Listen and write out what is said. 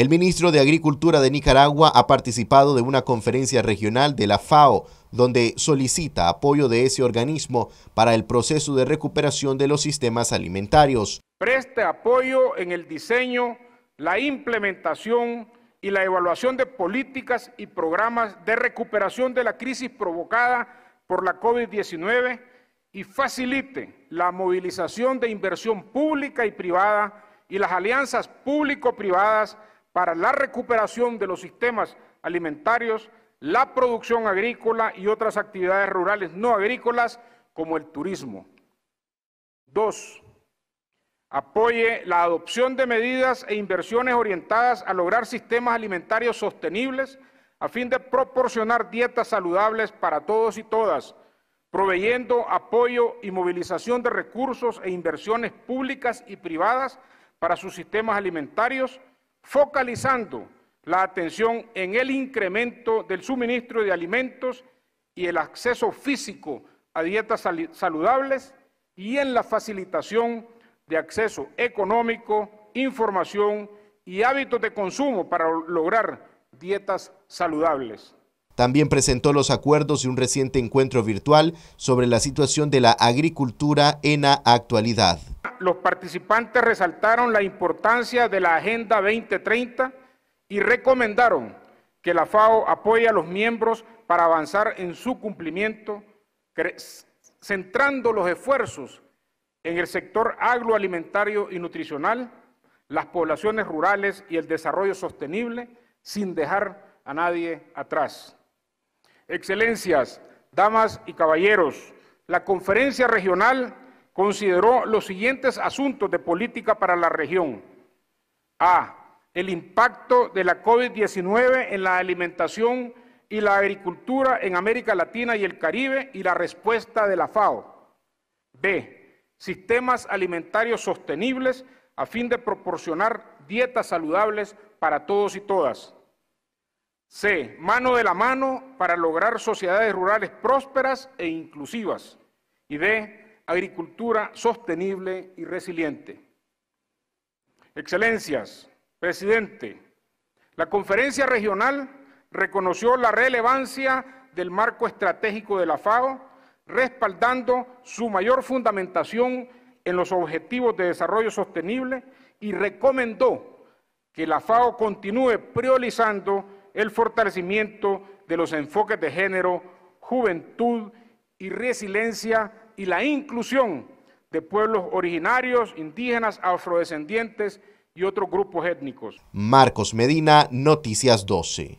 El ministro de Agricultura de Nicaragua ha participado de una conferencia regional de la FAO, donde solicita apoyo de ese organismo para el proceso de recuperación de los sistemas alimentarios. Preste apoyo en el diseño, la implementación y la evaluación de políticas y programas de recuperación de la crisis provocada por la COVID-19 y facilite la movilización de inversión pública y privada y las alianzas público-privadas para la recuperación de los sistemas alimentarios, la producción agrícola y otras actividades rurales no agrícolas como el turismo. Dos, apoye la adopción de medidas e inversiones orientadas a lograr sistemas alimentarios sostenibles a fin de proporcionar dietas saludables para todos y todas, proveyendo apoyo y movilización de recursos e inversiones públicas y privadas para sus sistemas alimentarios focalizando la atención en el incremento del suministro de alimentos y el acceso físico a dietas saludables y en la facilitación de acceso económico, información y hábitos de consumo para lograr dietas saludables. También presentó los acuerdos de un reciente encuentro virtual sobre la situación de la agricultura en la actualidad los participantes resaltaron la importancia de la Agenda 2030 y recomendaron que la FAO apoye a los miembros para avanzar en su cumplimiento, centrando los esfuerzos en el sector agroalimentario y nutricional, las poblaciones rurales y el desarrollo sostenible, sin dejar a nadie atrás. Excelencias, damas y caballeros, la conferencia regional consideró los siguientes asuntos de política para la región. A. El impacto de la COVID-19 en la alimentación y la agricultura en América Latina y el Caribe y la respuesta de la FAO. B. Sistemas alimentarios sostenibles a fin de proporcionar dietas saludables para todos y todas. C. Mano de la mano para lograr sociedades rurales prósperas e inclusivas. Y D agricultura sostenible y resiliente. Excelencias, presidente, la conferencia regional reconoció la relevancia del marco estratégico de la FAO, respaldando su mayor fundamentación en los objetivos de desarrollo sostenible y recomendó que la FAO continúe priorizando el fortalecimiento de los enfoques de género, juventud y resiliencia y la inclusión de pueblos originarios, indígenas, afrodescendientes y otros grupos étnicos. Marcos Medina, Noticias 12.